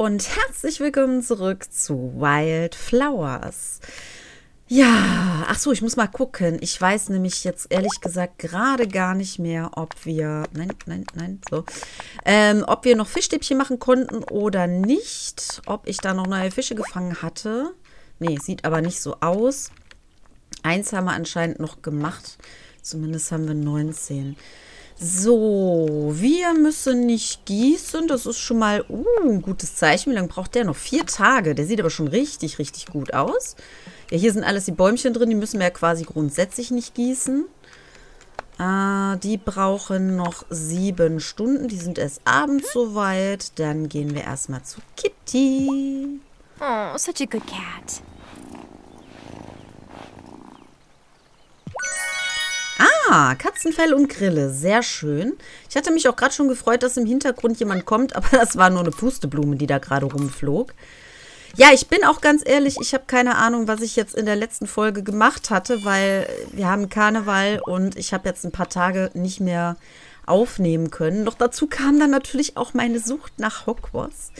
und herzlich willkommen zurück zu Wild Flowers. Ja, ach so, ich muss mal gucken. Ich weiß nämlich jetzt ehrlich gesagt gerade gar nicht mehr, ob wir, nein, nein, nein, so, ähm, ob wir noch Fischstäbchen machen konnten oder nicht. Ob ich da noch neue Fische gefangen hatte. Nee, sieht aber nicht so aus. Eins haben wir anscheinend noch gemacht. Zumindest haben wir 19. So, wir müssen nicht gießen. Das ist schon mal uh, ein gutes Zeichen. Wie lange braucht der noch? Vier Tage. Der sieht aber schon richtig, richtig gut aus. Ja, hier sind alles die Bäumchen drin. Die müssen wir ja quasi grundsätzlich nicht gießen. Äh, die brauchen noch sieben Stunden. Die sind erst abends soweit. Dann gehen wir erstmal zu Kitty. Oh, such a good cat. Ah, Katzenfell und Grille. Sehr schön. Ich hatte mich auch gerade schon gefreut, dass im Hintergrund jemand kommt, aber das war nur eine Pusteblume, die da gerade rumflog. Ja, ich bin auch ganz ehrlich, ich habe keine Ahnung, was ich jetzt in der letzten Folge gemacht hatte, weil wir haben Karneval und ich habe jetzt ein paar Tage nicht mehr aufnehmen können. Doch dazu kam dann natürlich auch meine Sucht nach Hogwarts,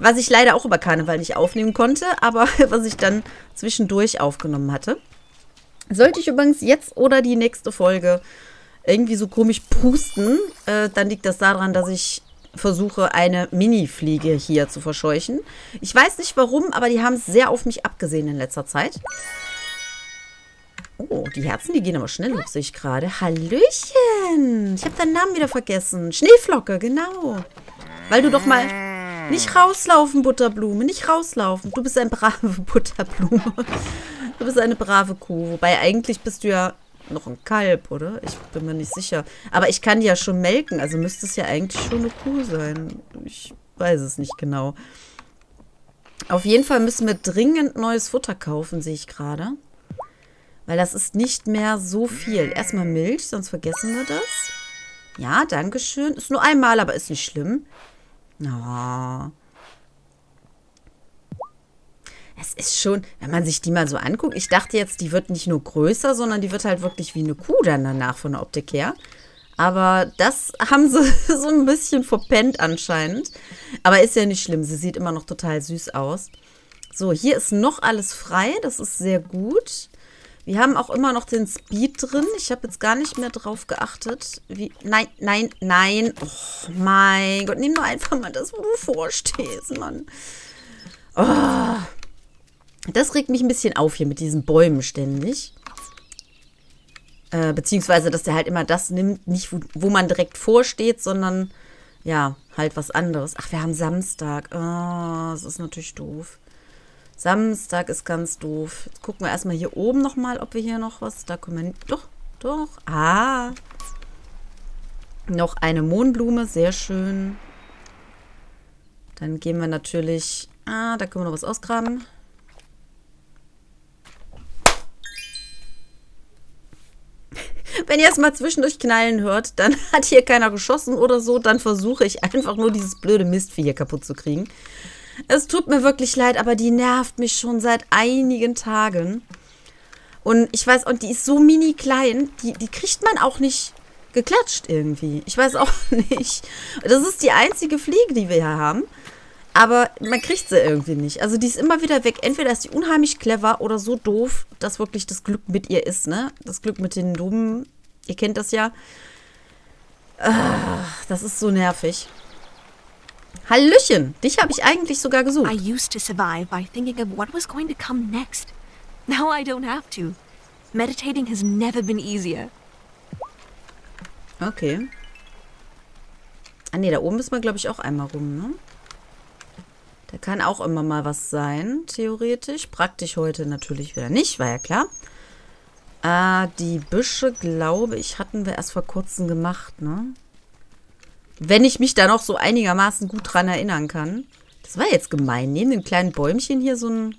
was ich leider auch über Karneval nicht aufnehmen konnte, aber was ich dann zwischendurch aufgenommen hatte. Sollte ich übrigens jetzt oder die nächste Folge irgendwie so komisch pusten, äh, dann liegt das daran, dass ich versuche, eine Mini-Fliege hier zu verscheuchen. Ich weiß nicht warum, aber die haben es sehr auf mich abgesehen in letzter Zeit. Oh, die Herzen, die gehen aber schnell hoch, sehe ich gerade. Hallöchen! Ich habe deinen Namen wieder vergessen. Schneeflocke, genau. Weil du doch mal... Nicht rauslaufen, Butterblume, nicht rauslaufen. Du bist eine brave Butterblume. Du bist eine brave Kuh. Wobei eigentlich bist du ja noch ein Kalb, oder? Ich bin mir nicht sicher. Aber ich kann die ja schon melken, also müsste es ja eigentlich schon eine Kuh sein. Ich weiß es nicht genau. Auf jeden Fall müssen wir dringend neues Futter kaufen, sehe ich gerade. Weil das ist nicht mehr so viel. Erstmal Milch, sonst vergessen wir das. Ja, danke schön. Ist nur einmal, aber ist nicht schlimm. Oh. Es ist schon, wenn man sich die mal so anguckt, ich dachte jetzt, die wird nicht nur größer, sondern die wird halt wirklich wie eine Kuh dann danach von der Optik her. Aber das haben sie so ein bisschen verpennt anscheinend. Aber ist ja nicht schlimm, sie sieht immer noch total süß aus. So, hier ist noch alles frei, das ist sehr gut. Wir haben auch immer noch den Speed drin. Ich habe jetzt gar nicht mehr drauf geachtet. Wie, nein, nein, nein. Oh mein Gott, nimm doch einfach mal das, wo du vorstehst, Mann. Oh. Das regt mich ein bisschen auf hier mit diesen Bäumen ständig. Äh, beziehungsweise, dass der halt immer das nimmt, nicht wo, wo man direkt vorsteht, sondern ja, halt was anderes. Ach, wir haben Samstag. Oh, das ist natürlich doof. Samstag ist ganz doof. Jetzt gucken wir erstmal hier oben nochmal, ob wir hier noch was. Da können wir. Doch, doch. Ah. Noch eine Mohnblume, sehr schön. Dann gehen wir natürlich. Ah, da können wir noch was ausgraben. Wenn ihr es mal zwischendurch knallen hört, dann hat hier keiner geschossen oder so. Dann versuche ich einfach nur dieses blöde Mistvieh hier kaputt zu kriegen. Es tut mir wirklich leid, aber die nervt mich schon seit einigen Tagen. Und ich weiß, und die ist so mini klein, die, die kriegt man auch nicht geklatscht irgendwie. Ich weiß auch nicht. Das ist die einzige Fliege, die wir hier haben. Aber man kriegt sie irgendwie nicht. Also die ist immer wieder weg. Entweder ist die unheimlich clever oder so doof, dass wirklich das Glück mit ihr ist, ne? Das Glück mit den Dummen. Ihr kennt das ja. Ach, das ist so nervig. Hallöchen, dich habe ich eigentlich sogar gesucht. I used to survive by thinking of what was going to come next. Now I don't have to. Meditating has never been easier. Okay. Ah ne, da oben müssen wir, glaube ich, auch einmal rum, ne? Da kann auch immer mal was sein, theoretisch. Praktisch heute natürlich wieder nicht, war ja klar. Ah, die Büsche, glaube ich, hatten wir erst vor kurzem gemacht, ne? Wenn ich mich da noch so einigermaßen gut dran erinnern kann. Das war jetzt gemein, neben dem kleinen Bäumchen hier so, ein,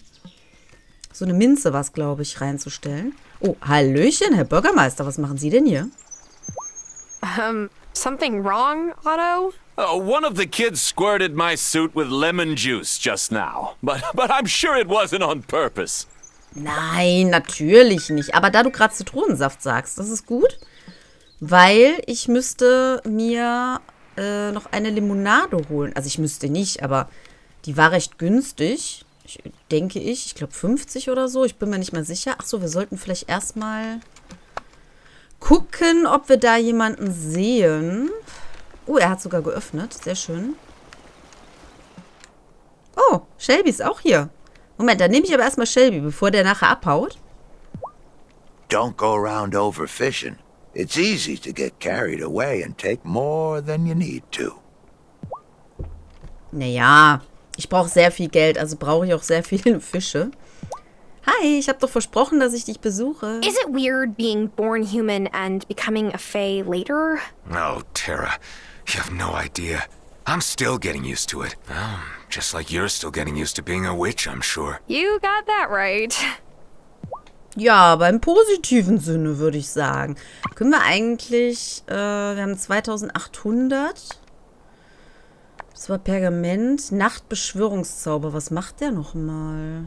so eine Minze was, glaube ich, reinzustellen. Oh, Hallöchen, Herr Bürgermeister, was machen Sie denn hier? Um, something wrong, Otto? Oh, one of the kids squirted my suit with lemon juice just now. But, but I'm sure it wasn't on purpose. Nein, natürlich nicht. Aber da du gerade Zitronensaft sagst, das ist gut. Weil ich müsste mir äh, noch eine Limonade holen. Also ich müsste nicht, aber Die war recht günstig. Ich, denke ich. Ich glaube 50 oder so. Ich bin mir nicht mehr sicher. Ach so, wir sollten vielleicht erstmal gucken, ob wir da jemanden sehen. Oh, er hat sogar geöffnet. Sehr schön. Oh, Shelby ist auch hier. Moment, dann nehme ich aber erstmal Shelby, bevor der nachher abhaut. Don't go around overfishing. It's easy to get carried away and take more than you need to. Naja, ich brauche sehr viel Geld, also brauche ich auch sehr viele Fische. Hi, ich habe doch versprochen, dass ich dich besuche. Is it weird being born human and becoming a fae later? Oh, Tara, you have no idea. I'm still getting used to it. Um, just like you're still getting used to being a witch, I'm sure. You got that right. Ja, aber im positiven Sinne, würde ich sagen. Können wir eigentlich, äh, wir haben 2800. Das war Pergament. Nachtbeschwörungszauber. Was macht der nochmal?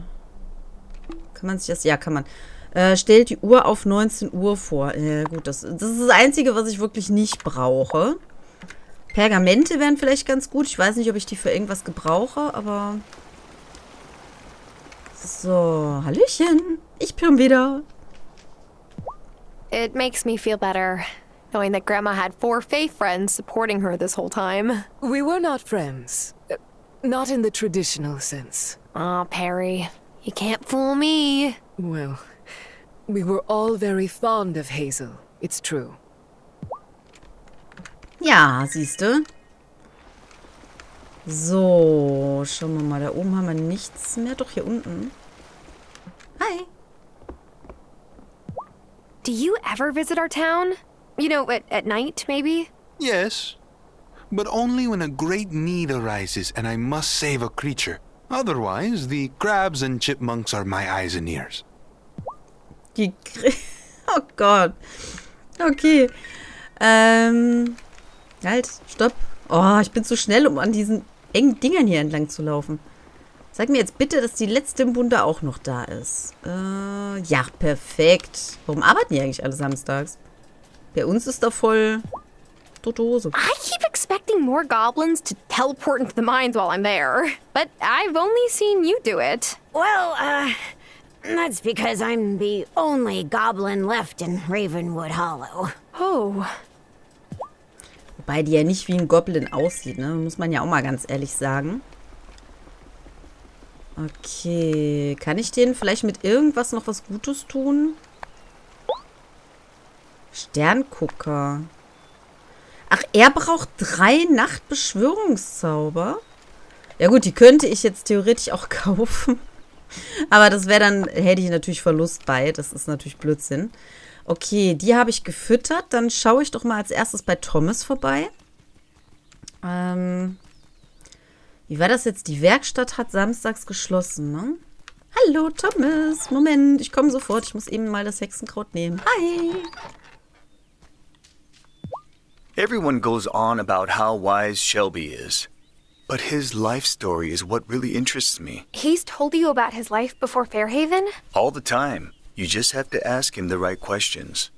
Kann man sich das, ja, kann man. Äh, stellt die Uhr auf 19 Uhr vor. Ja, gut, das, das ist das Einzige, was ich wirklich nicht brauche. Pergamente wären vielleicht ganz gut. Ich weiß nicht, ob ich die für irgendwas gebrauche, aber... So, Hallöchen. Ich bin wieder. It makes me feel better, knowing that Grandma had four fae friends supporting her this whole time. We were not friends. Not in the traditional sense. Aw, Perry, you can't fool me. Well, we were all very fond of Hazel. It's true. Ja, siehste. So, schauen wir mal. Da oben haben wir nichts mehr. Doch, hier unten. Hi. Do you ever visit our town? You know, at, at night, maybe? Yes, but only when a great need arises and I must save a creature. Otherwise, the crabs and chipmunks are my eyes and ears. Die Gr Oh Gott. Okay. Ähm. Halt, stopp. Oh, ich bin zu schnell, um an diesen engen Dingern hier entlang zu laufen. Sag mir jetzt bitte, dass die letzte im Bunde auch noch da ist. Äh, ja, perfekt. Warum arbeiten die eigentlich alle samstags? Bei uns ist da voll tote Hose. I keep expecting more goblins to teleport into the mines while I'm there, but I've only seen you do it. Well, uh, that's because I'm the only goblin left in Ravenwood Hollow. Oh, Wobei die ja nicht wie ein Goblin aussieht, ne? Muss man ja auch mal ganz ehrlich sagen. Okay. Kann ich denen vielleicht mit irgendwas noch was Gutes tun? Sterngucker. Ach, er braucht drei Nachtbeschwörungszauber? Ja gut, die könnte ich jetzt theoretisch auch kaufen. Aber das wäre dann, hätte ich natürlich Verlust bei. Das ist natürlich Blödsinn. Okay, die habe ich gefüttert. Dann schaue ich doch mal als erstes bei Thomas vorbei. Ähm, wie war das jetzt? Die Werkstatt hat samstags geschlossen, ne? Hallo, Thomas. Moment, ich komme sofort. Ich muss eben mal das Hexenkraut nehmen. Hi. Everyone goes on about how wise Shelby is. But his life story is what really interests me. he's told you about his life before Fairhaven? All the time. You just have to ask him the right questions.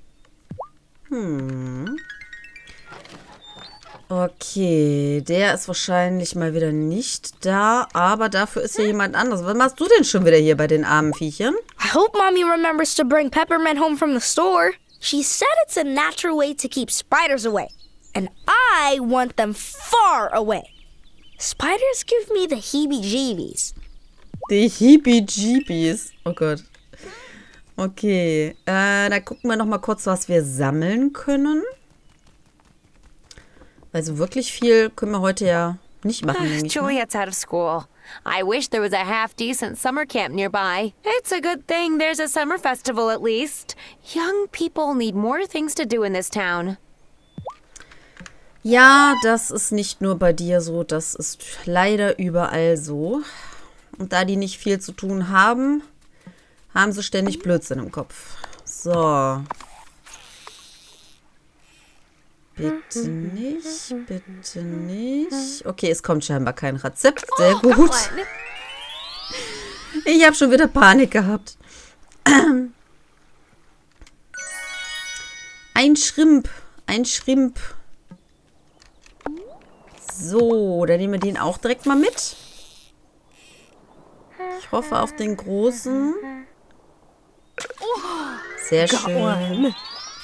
Okay, der ist wahrscheinlich mal wieder nicht da, aber dafür ist hier jemand anderes. Was machst du denn schon wieder hier bei den armen Viechern? I hope Mommy remembers to bring Peppermint home from the store. She said it's a natural way to keep spiders away. And I want them far away. Spiders give me the heebie jeebies. Die Hibi-Jibis. Oh Gott. Okay, äh, da gucken wir noch mal kurz, was wir sammeln können. Weil so wirklich viel können wir heute ja nicht machen. nämlich, ne? Juliet's out of school. I wish there was a half decent summer camp nearby. It's a good thing there's a summer festival at least. Young people need more things to do in this town. Ja, das ist nicht nur bei dir so, das ist leider überall so. Und da die nicht viel zu tun haben, haben sie ständig Blödsinn im Kopf. So. Bitte nicht, bitte nicht. Okay, es kommt scheinbar kein Rezept. Sehr gut. Ich habe schon wieder Panik gehabt. Ein Schrimp. Ein Schrimp. So, dann nehmen wir den auch direkt mal mit. hoffe auf den großen. Sehr schön.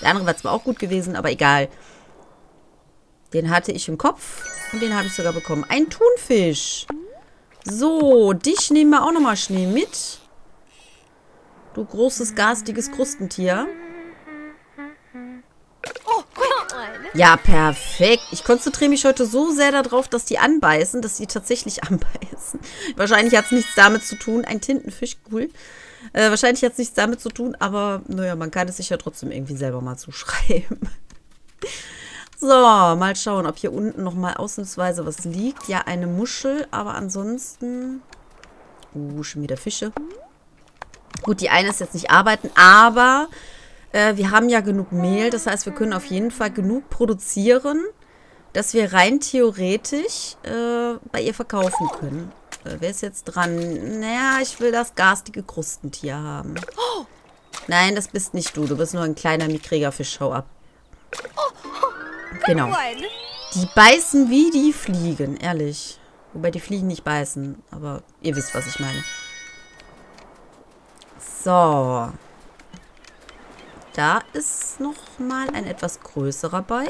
Der andere war zwar auch gut gewesen, aber egal. Den hatte ich im Kopf und den habe ich sogar bekommen. Ein Thunfisch. So, dich nehmen wir auch nochmal schnell mit. Du großes, garstiges Krustentier. Ja, perfekt. Ich konzentriere mich heute so sehr darauf, dass die anbeißen, dass sie tatsächlich anbeißen. Wahrscheinlich hat es nichts damit zu tun. Ein Tintenfisch, cool. Äh, wahrscheinlich hat es nichts damit zu tun, aber naja, man kann es sich ja trotzdem irgendwie selber mal zuschreiben. So, mal schauen, ob hier unten nochmal ausnahmsweise was liegt. Ja, eine Muschel, aber ansonsten... Uh, schon wieder Fische. Gut, die eine ist jetzt nicht arbeiten, aber äh, wir haben ja genug Mehl. Das heißt, wir können auf jeden Fall genug produzieren, dass wir rein theoretisch äh, bei ihr verkaufen können. Wer ist jetzt dran? Naja, ich will das garstige Krustentier haben. Nein, das bist nicht du. Du bist nur ein kleiner, mickriger Fisch. Schau ab. Genau. Die beißen wie die Fliegen, ehrlich. Wobei die Fliegen nicht beißen, aber ihr wisst, was ich meine. So. Da ist noch mal ein etwas größerer bei.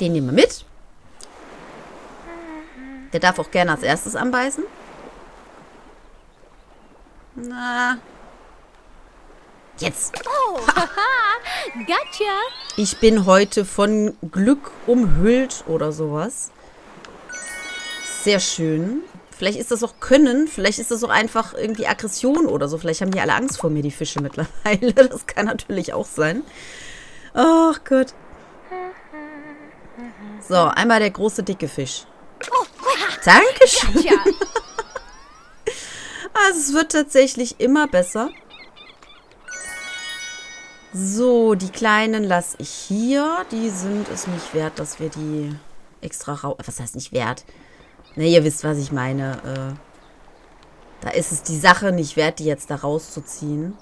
Den nehmen wir mit. Der darf auch gerne als erstes anbeißen. Na. Jetzt. Oh, haha, gotcha. Ich bin heute von Glück umhüllt oder sowas. Sehr schön. Vielleicht ist das auch Können, vielleicht ist das auch einfach irgendwie Aggression oder so. Vielleicht haben die alle Angst vor mir, die Fische mittlerweile. Das kann natürlich auch sein. Ach Gott. So, einmal der große, dicke Fisch. Dankeschön. also es wird tatsächlich immer besser. So, die kleinen lasse ich hier. Die sind es nicht wert, dass wir die extra rau... Was heißt nicht wert? Ne, ihr wisst, was ich meine. Äh, da ist es die Sache nicht wert, die jetzt da rauszuziehen.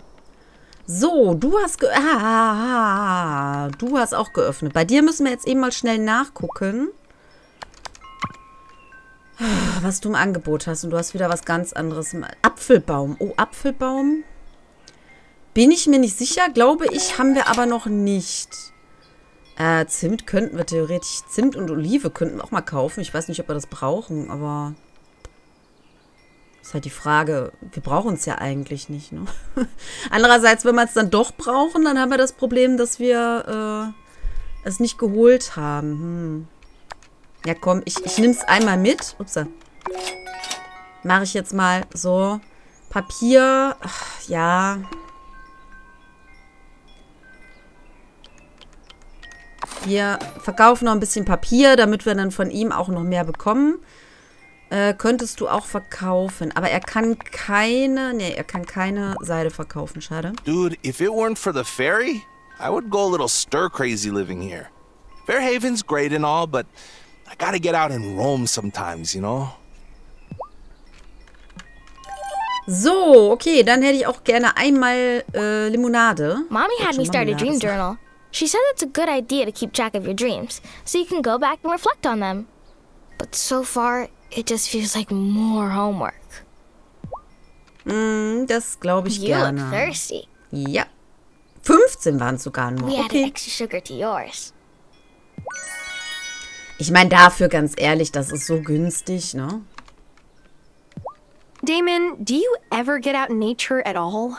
So, du hast ge ah, du hast auch geöffnet. Bei dir müssen wir jetzt eben mal schnell nachgucken, was du im Angebot hast. Und du hast wieder was ganz anderes. Apfelbaum. Oh, Apfelbaum. Bin ich mir nicht sicher. Glaube ich, haben wir aber noch nicht. Äh, Zimt könnten wir theoretisch, Zimt und Olive könnten wir auch mal kaufen. Ich weiß nicht, ob wir das brauchen, aber ist halt die Frage, wir brauchen es ja eigentlich nicht, ne? Andererseits, wenn wir es dann doch brauchen, dann haben wir das Problem, dass wir äh, es nicht geholt haben. Hm. Ja, komm, ich, ich nehme es einmal mit. Upsa. Mache ich jetzt mal so. Papier, ach, ja... Wir verkaufen noch ein bisschen Papier, damit wir dann von ihm auch noch mehr bekommen. Äh, könntest du auch verkaufen. Aber er kann keine... Nee, er kann keine Seide verkaufen. Schade. Dude, if it weren't for the ferry, I would go a little stir-crazy living here. Fairhaven's great and all, but I gotta get out and roam sometimes, you know? So, okay, dann hätte ich auch gerne einmal äh, Limonade. Mommy had me start a dream journal. She said it's a good idea to keep track of your dreams, so you can go back and reflect on them. But so far, it just feels like more homework. Mm, das glaube ich you gerne. look thirsty. Ja. 15 waren es sogar nur. We added Okay. extra sugar to yours. Ich meine, dafür ganz ehrlich, das ist so günstig, ne? Damon, do you ever get out in nature at all?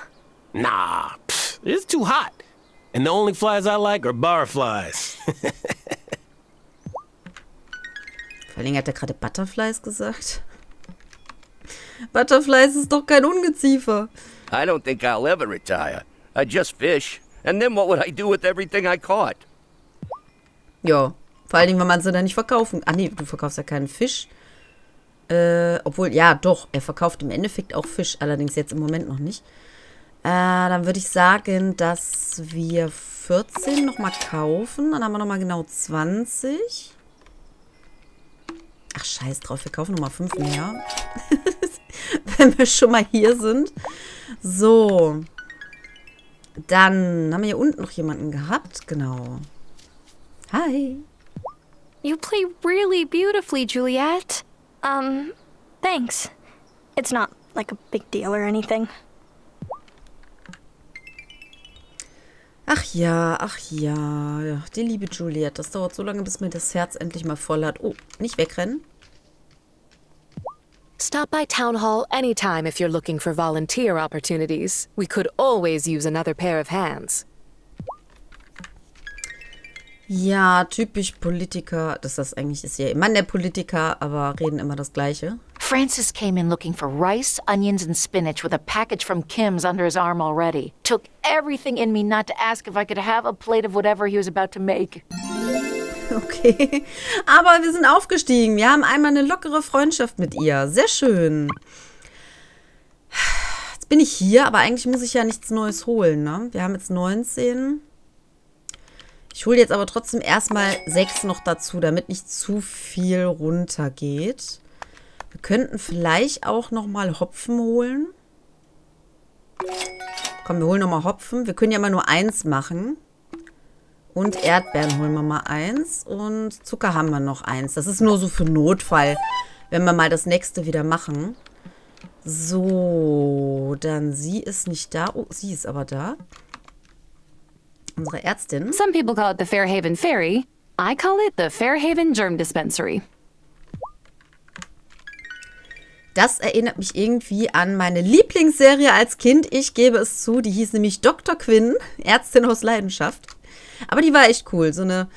Nah, pff, it's too hot. And the only flies I like are barflies. Vor allem hat er gerade Butterflies gesagt. Butterflies ist doch kein Ungeziefer. I don't think I'll ever retire. I just fish. And then what would I do with everything I caught? Ja, vor allen Dingen, wenn man sie dann nicht verkaufen. Ah nee, du verkaufst ja keinen Fisch. Äh, obwohl, ja, doch, er verkauft im Endeffekt auch Fisch, allerdings jetzt im Moment noch nicht. Äh, dann würde ich sagen, dass wir 14 nochmal kaufen. Dann haben wir nochmal genau 20. Ach, scheiß drauf, wir kaufen nochmal 5 mehr. Wenn wir schon mal hier sind. So. Dann haben wir hier unten noch jemanden gehabt. Genau. Hi. You play really beautifully, Juliet. Um, thanks. It's not like a big deal or anything. Ach ja, ach ja. ja. Die liebe Juliet. Das dauert so lange, bis mir das Herz endlich mal voll hat. Oh, nicht wegrennen. Stop by Town Hall anytime if you're looking for volunteer opportunities. We could always use another pair of hands. Ja, typisch Politiker. Das ist eigentlich ist ja immer der Politiker, aber reden immer das Gleiche. Francis came in looking for rice, onions, and spinach with a package from Kim's under his arm already. Took everything in me not to ask if I could have a plate of whatever he was about to make. Okay, aber wir sind aufgestiegen. Wir haben einmal eine lockere Freundschaft mit ihr. Sehr schön. Jetzt bin ich hier, aber eigentlich muss ich ja nichts Neues holen. Ne? Wir haben jetzt 19. Ich hole jetzt aber trotzdem erstmal 6 noch dazu, damit nicht zu viel runtergeht. Wir könnten vielleicht auch nochmal Hopfen holen. Komm, wir holen nochmal Hopfen. Wir können ja mal nur eins machen. Und Erdbeeren holen wir mal eins. Und Zucker haben wir noch eins. Das ist nur so für Notfall, wenn wir mal das nächste wieder machen. So, dann sie ist nicht da. Oh, sie ist aber da. Unsere Ärztin. Some people call it the Fairhaven Ferry. I call it the Fairhaven Germ Dispensary. Das erinnert mich irgendwie an meine Lieblingsserie als Kind. Ich gebe es zu. Die hieß nämlich Dr. Quinn, Ärztin aus Leidenschaft. Aber die war echt cool. So eine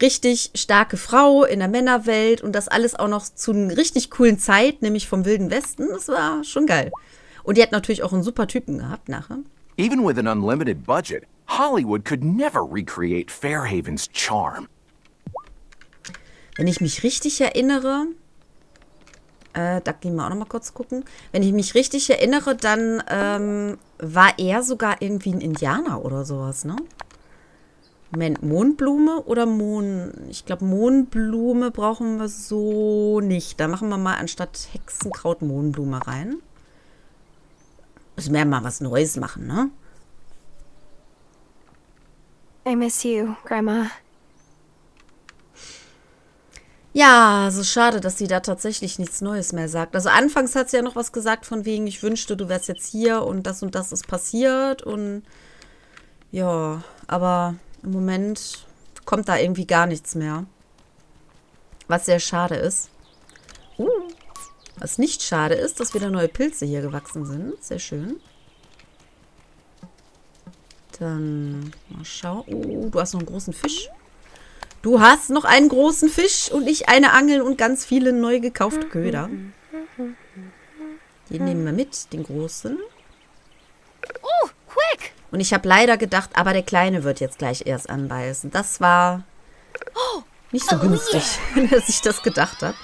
richtig starke Frau in der Männerwelt und das alles auch noch zu einer richtig coolen Zeit, nämlich vom Wilden Westen. Das war schon geil. Und die hat natürlich auch einen super Typen gehabt nachher. Even with an unlimited budget, Hollywood could never recreate Fairhaven's charm. Wenn ich mich richtig erinnere, äh, da gehen wir auch noch mal kurz gucken. Wenn ich mich richtig erinnere, dann ähm, war er sogar irgendwie ein Indianer oder sowas, ne? Moment, Mondblume oder Mohn... Ich glaube, Mohnblume brauchen wir so nicht. Da machen wir mal anstatt Hexenkraut Mohnblume rein. Müssen wir ja mal was Neues machen, ne? I miss you, Grandma. Ja, so schade, dass sie da tatsächlich nichts Neues mehr sagt. Also anfangs hat sie ja noch was gesagt von wegen, ich wünschte, du wärst jetzt hier und das und das ist passiert und ja, aber im Moment kommt da irgendwie gar nichts mehr. Was sehr schade ist. Uh, was nicht schade ist, dass wieder neue Pilze hier gewachsen sind. Sehr schön. Dann mal schauen. Oh, du hast noch einen großen Fisch. Du hast noch einen großen Fisch und ich eine Angel und ganz viele neu gekaufte Köder. Den nehmen wir mit, den großen. Oh, quick! Und ich habe leider gedacht, aber der Kleine wird jetzt gleich erst anbeißen. Das war nicht so günstig, wenn er sich das gedacht hat.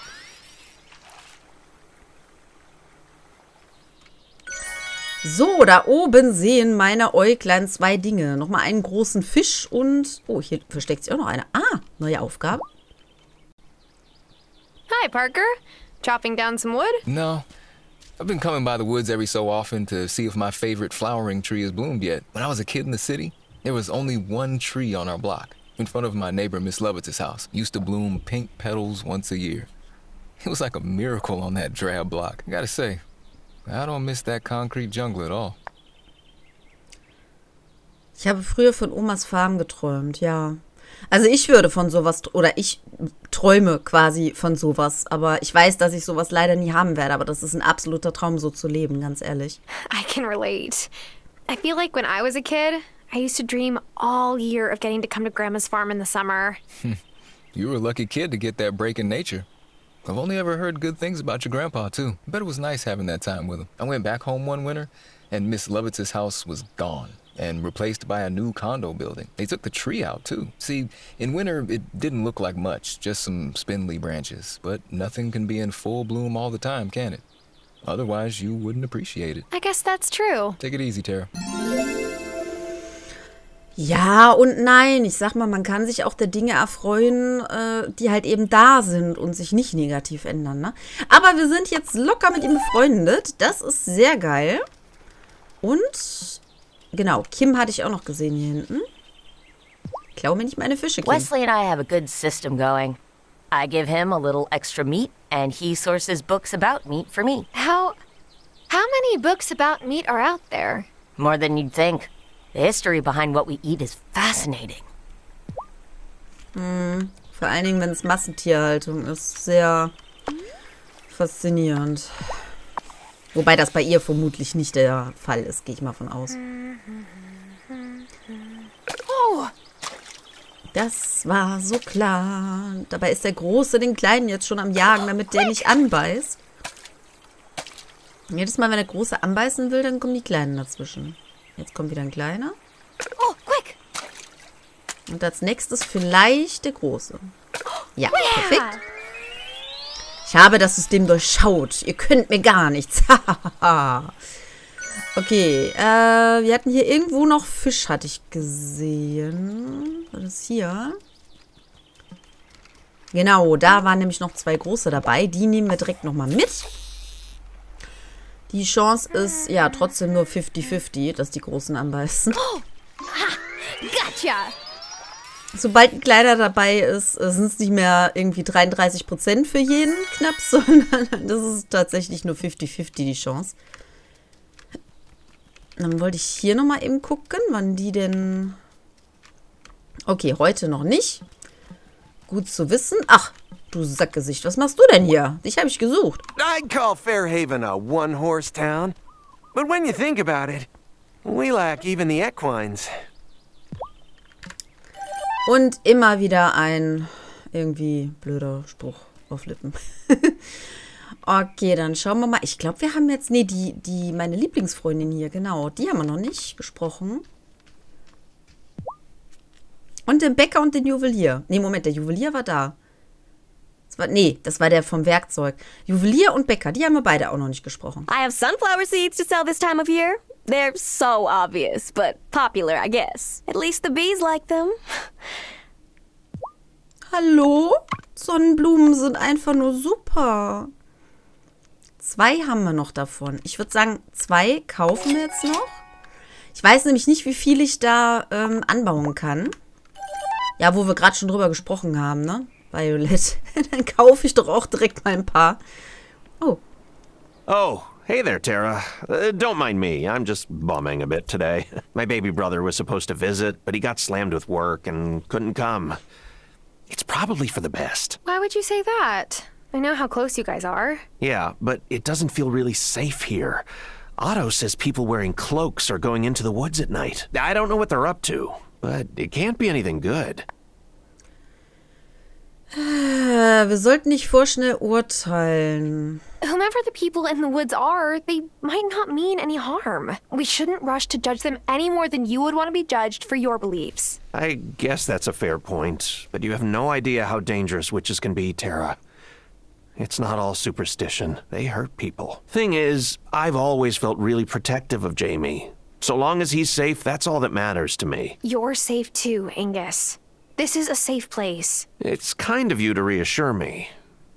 So, da oben sehen meine Äuglein zwei Dinge. Nochmal einen großen Fisch und... Oh, hier versteckt sich auch noch eine. Ah, neue Aufgabe. Hi, Parker. Chopping down some wood? No. I've been coming by the woods every so often to see if my favorite flowering tree has bloomed yet. When I was a kid in the city, there was only one tree on our block, in front of my neighbor Miss Lovett's house. Used to bloom pink petals once a year. It was like a miracle on that drab block. I gotta say, I don't miss that concrete jungle at all. Ich habe früher von Omas Farm geträumt, ja. Also ich würde von sowas, oder ich träume quasi von sowas, aber ich weiß, dass ich sowas leider nie haben werde, aber das ist ein absoluter Traum, so zu leben, ganz ehrlich. I can relate. I feel like when I was a kid, I used to dream all year of getting to come to Grandma's farm in the summer. You were a lucky kid to get that break in nature. I've only ever heard good things about your grandpa, too. I bet it was nice having that time with him. I went back home one winter, and Miss Lovett's house was gone and replaced by a new condo building. They took the tree out, too. See, in winter, it didn't look like much, just some spindly branches. But nothing can be in full bloom all the time, can it? Otherwise, you wouldn't appreciate it. I guess that's true. Take it easy, Tara. Ja und nein. Ich sag mal, man kann sich auch der Dinge erfreuen, äh, die halt eben da sind und sich nicht negativ ändern. Ne? Aber wir sind jetzt locker mit ihm befreundet. Das ist sehr geil. Und genau, Kim hatte ich auch noch gesehen hier hinten. Klau mir nicht meine Fische, Kim. Wesley and I have a good system going. I give him a little extra meat, and he sources books about meat for me. How How many books about meat are out there? More than you'd think. The history behind what we eat is fascinating. Hm, vor allen Dingen, wenn es Massentierhaltung ist. Sehr faszinierend. Wobei das bei ihr vermutlich nicht der Fall ist, gehe ich mal von aus. Oh, Das war so klar. Dabei ist der Große den Kleinen jetzt schon am Jagen, damit der nicht anbeißt. Jedes Mal, wenn der Große anbeißen will, dann kommen die Kleinen dazwischen. Jetzt kommt wieder ein Kleiner. oh, quick! Und als nächstes vielleicht der Große. Ja, perfekt. Ich habe das System durchschaut. Ihr könnt mir gar nichts. okay, äh, wir hatten hier irgendwo noch Fisch, hatte ich gesehen. Was ist hier? Genau, da waren nämlich noch zwei große dabei. Die nehmen wir direkt nochmal mit. Die Chance ist ja trotzdem nur 50-50, dass die Großen anbeißen. Gotcha! Sobald ein Kleiner dabei ist, äh, sind es nicht mehr irgendwie 33% für jeden knapp, sondern das ist tatsächlich nur 50-50 die Chance. Dann wollte ich hier nochmal eben gucken, wann die denn... Okay, heute noch nicht. Gut zu wissen. Ach, du Sackgesicht, was machst du denn hier? Dich habe ich gesucht. I'd call Fairhaven a one-horse town. But when you think about it, we lack even the equines. Und immer wieder ein irgendwie blöder Spruch auf Lippen. okay, dann schauen wir mal. Ich glaube, wir haben jetzt, nee, die, die, meine Lieblingsfreundin hier, genau, die haben wir noch nicht gesprochen. Und den Bäcker und den Juwelier. Nee, Moment, der Juwelier war da. Das war, nee, das war der vom Werkzeug. Juwelier und Bäcker, die haben wir beide auch noch nicht gesprochen. I have sunflower seeds to sell this time of year. They're so obvious, but popular, I guess. At least the bees like them. Hallo? Sonnenblumen sind einfach nur super. Zwei haben wir noch davon. Ich würde sagen, zwei kaufen wir jetzt noch. Ich weiß nämlich nicht, wie viel ich da ähm, anbauen kann. Ja, wo wir gerade schon drüber gesprochen haben, ne? Violet. Dann kaufe ich doch auch direkt mal ein paar. Oh. Oh, hey there, Tara. Uh, don't mind me. I'm just bumming a bit today. My baby brother was supposed to visit, but he got slammed with work and couldn't come. It's probably for the best. Why would you say that? I know how close you guys are. Yeah, but it doesn't feel really safe here. Otto says people wearing cloaks are going into the woods at night. I don't know what they're up to, but it can't be anything good. Äh, Wir sollten nicht vorschnell urteilen. Whomever the people in the woods are, they might not mean any harm. We shouldn't rush to judge them any more than you would want to be judged for your beliefs. I guess that's a fair point, but you have no idea how dangerous witches can be, Tara. It's not all superstition. They hurt people. Thing is, I've always felt really protective of Jamie. So long as he's safe, that's all that matters to me. You're safe too, Angus. This is a safe place. It's kind of you to reassure me,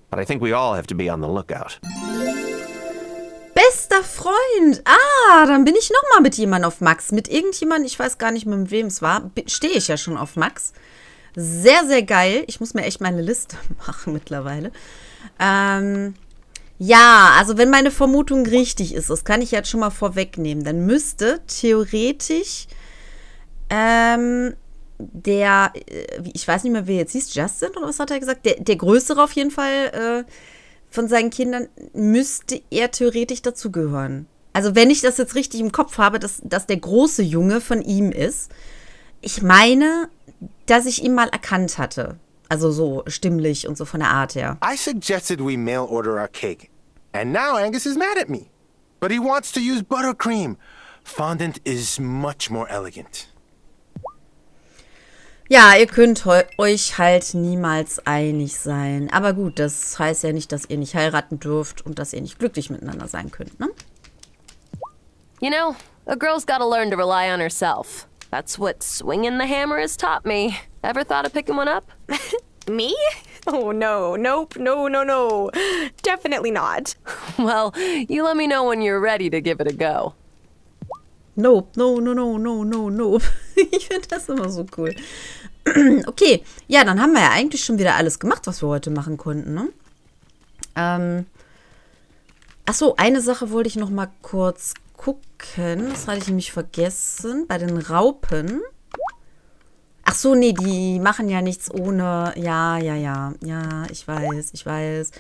but I think we all have to be on the lookout. Bester Freund. Ah, dann bin ich nochmal mit jemandem auf Max. Mit irgendjemandem, ich weiß gar nicht, mit wem es war, stehe ich ja schon auf Max. Sehr, sehr geil. Ich muss mir echt meine Liste machen mittlerweile. Ähm, ja, also wenn meine Vermutung richtig ist, das kann ich jetzt schon mal vorwegnehmen, dann müsste theoretisch ähm, der, äh, ich weiß nicht mehr, wer jetzt hieß, Justin oder was hat er gesagt? Der, der Größere auf jeden Fall äh, von seinen Kindern müsste er theoretisch dazugehören. Also wenn ich das jetzt richtig im Kopf habe, dass, dass der große Junge von ihm ist. Ich meine, dass ich ihn mal erkannt hatte. Also so stimmlich und so von der Art her. I suggested we mail order our cake, and now Angus is mad at me. But he wants to use buttercream. Fondant is much more elegant. Ja, ihr könnt euch halt niemals einig sein. Aber gut, das heißt ja nicht, dass ihr nicht heiraten dürft und dass ihr nicht glücklich miteinander sein könnt, ne? You know, a girl's gotta learn to rely on herself. That's what swinging the hammer has taught me. Ever thought of picking one up? Me? Oh, no. Nope. No, no, no. Definitely not. well, you let me know when you're ready to give it a go. Nope, no, no, no, no, no, nope. ich finde das immer so cool. okay, ja, dann haben wir ja eigentlich schon wieder alles gemacht, was wir heute machen konnten, ne? Ähm, Achso, eine Sache wollte ich noch mal kurz gucken. Das hatte ich nämlich vergessen. Bei den Raupen. So, nee, die machen ja nichts ohne. Ja, ja, ja. Ja, ich weiß, ich weiß.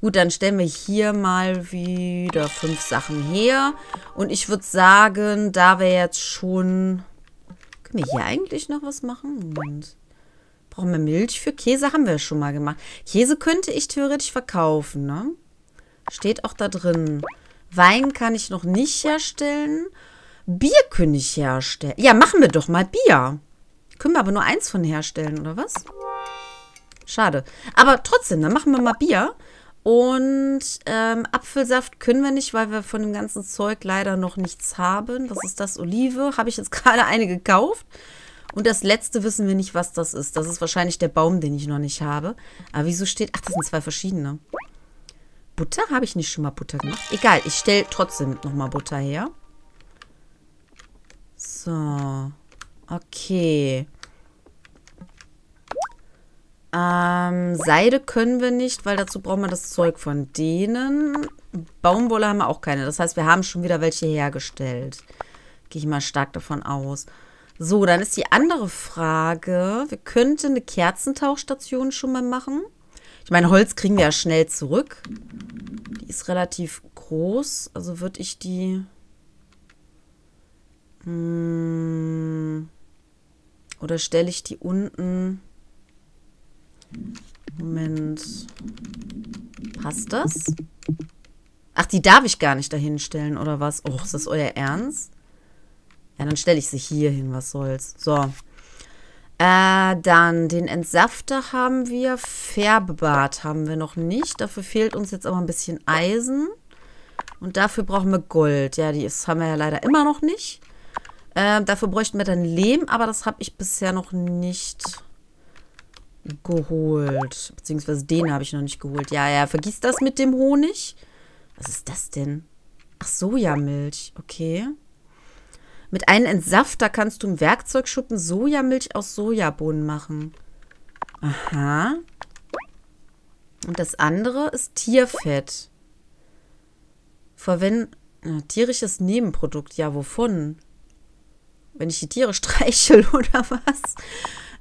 Gut, dann stellen wir hier mal wieder fünf Sachen her. Und ich würde sagen, da wir jetzt schon. Können wir hier eigentlich noch was machen? Moment. Brauchen wir Milch für Käse? Haben wir schon mal gemacht. Käse könnte ich theoretisch verkaufen, ne? Steht auch da drin. Wein kann ich noch nicht herstellen. Bier könnte ich herstellen. Ja, machen wir doch mal Bier. Können wir aber nur eins von herstellen, oder was? Schade. Aber trotzdem, dann machen wir mal Bier. Und ähm, Apfelsaft können wir nicht, weil wir von dem ganzen Zeug leider noch nichts haben. Was ist das? Olive. Habe ich jetzt gerade eine gekauft. Und das letzte wissen wir nicht, was das ist. Das ist wahrscheinlich der Baum, den ich noch nicht habe. Aber wieso steht... Ach, das sind zwei verschiedene. Butter? Habe ich nicht schon mal Butter gemacht? Egal, ich stelle trotzdem nochmal Butter her. So. Okay. Ähm, Seide können wir nicht, weil dazu brauchen wir das Zeug von denen. Baumwolle haben wir auch keine. Das heißt, wir haben schon wieder welche hergestellt. Gehe ich mal stark davon aus. So, dann ist die andere Frage. Wir könnten eine Kerzentauchstation schon mal machen. Ich meine, Holz kriegen wir ja schnell zurück. Die ist relativ groß. Also würde ich die... Hm, oder stelle ich die unten... Moment. Passt das? Ach, die darf ich gar nicht dahin stellen, oder was? Oh, ist das euer Ernst? Ja, dann stelle ich sie hier hin, was soll's. So. Äh, dann den Entsafter haben wir. Färbebad haben wir noch nicht. Dafür fehlt uns jetzt aber ein bisschen Eisen. Und dafür brauchen wir Gold. Ja, die ist, haben wir ja leider immer noch nicht. Äh, dafür bräuchten wir dann Lehm, aber das habe ich bisher noch nicht geholt. Beziehungsweise den habe ich noch nicht geholt. Ja, ja, vergiss das mit dem Honig. Was ist das denn? Ach, Sojamilch. Okay. Mit einem Entsafter kannst du im Werkzeugschuppen Sojamilch aus Sojabohnen machen. Aha. Und das andere ist Tierfett. Verwenden. Tierisches Nebenprodukt. Ja, wovon? Wenn ich die Tiere streichel oder was?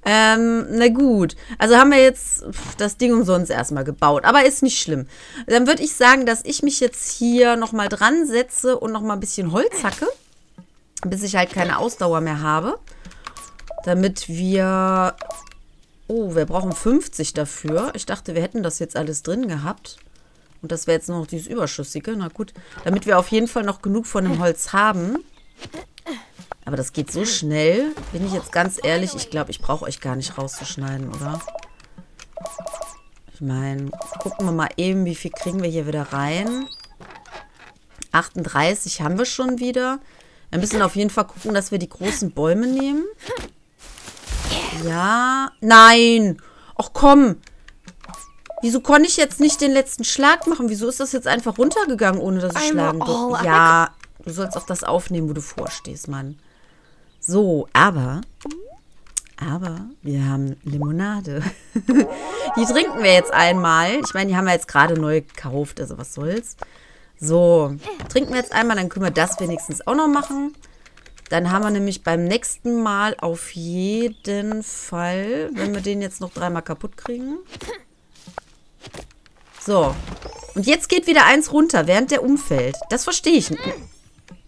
Ähm, na gut. Also haben wir jetzt das Ding umsonst erstmal gebaut. Aber ist nicht schlimm. Dann würde ich sagen, dass ich mich jetzt hier nochmal dran setze und nochmal ein bisschen Holz hacke. Bis ich halt keine Ausdauer mehr habe. Damit wir... Oh, wir brauchen 50 dafür. Ich dachte, wir hätten das jetzt alles drin gehabt. Und das wäre jetzt noch dieses Überschüssige. Na gut. Damit wir auf jeden Fall noch genug von dem Holz haben. Aber das geht so schnell. Bin ich jetzt ganz ehrlich, ich glaube, ich brauche euch gar nicht rauszuschneiden, oder? Ich meine, gucken wir mal eben, wie viel kriegen wir hier wieder rein. 38 haben wir schon wieder. Wir müssen auf jeden Fall gucken, dass wir die großen Bäume nehmen. Ja. Nein. Ach komm. Wieso konnte ich jetzt nicht den letzten Schlag machen? Wieso ist das jetzt einfach runtergegangen, ohne dass ich schlagen durfte? Ja, du sollst auch das aufnehmen, wo du vorstehst, Mann. So, aber, aber wir haben Limonade. die trinken wir jetzt einmal. Ich meine, die haben wir jetzt gerade neu gekauft, also was soll's. So, trinken wir jetzt einmal, dann können wir das wenigstens auch noch machen. Dann haben wir nämlich beim nächsten Mal auf jeden Fall, wenn wir den jetzt noch dreimal kaputt kriegen. So. Und jetzt geht wieder eins runter, während der umfällt. Das verstehe ich nicht.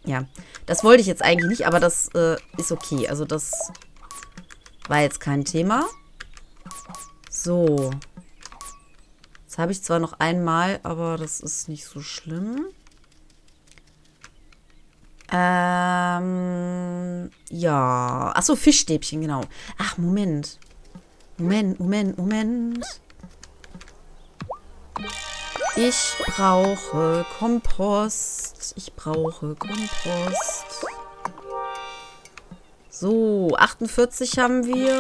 Ja, das wollte ich jetzt eigentlich nicht, aber das äh, ist okay. Also das war jetzt kein Thema. So. Jetzt habe ich zwar noch einmal, aber das ist nicht so schlimm. Ähm, ja. Achso, Fischstäbchen, genau. Ach, Moment. Moment, Moment, Moment. Ich brauche Kompost. Ich brauche Kompost. So, 48 haben wir.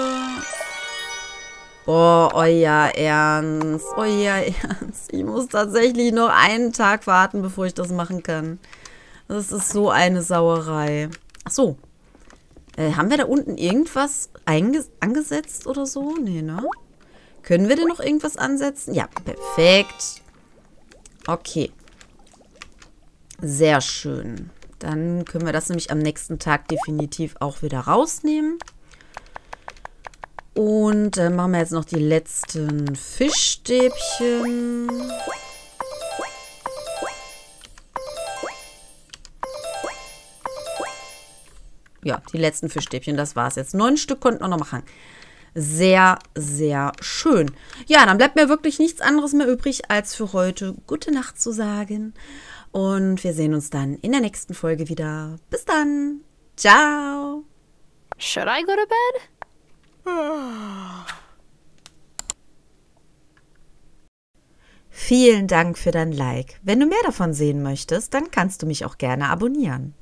Boah, euer Ernst. Euer Ernst. Ich muss tatsächlich noch einen Tag warten, bevor ich das machen kann. Das ist so eine Sauerei. Ach so. Äh, haben wir da unten irgendwas angesetzt oder so? Nee, ne? Können wir denn noch irgendwas ansetzen? Ja, perfekt. Okay. Sehr schön. Dann können wir das nämlich am nächsten Tag definitiv auch wieder rausnehmen. Und dann machen wir jetzt noch die letzten Fischstäbchen. Ja, die letzten Fischstäbchen, das war's jetzt. Neun Stück konnten wir noch machen. Sehr, sehr schön. Ja, dann bleibt mir wirklich nichts anderes mehr übrig, als für heute gute Nacht zu sagen. Und wir sehen uns dann in der nächsten Folge wieder. Bis dann. Ciao. Should I go to bed? Vielen Dank für dein Like. Wenn du mehr davon sehen möchtest, dann kannst du mich auch gerne abonnieren.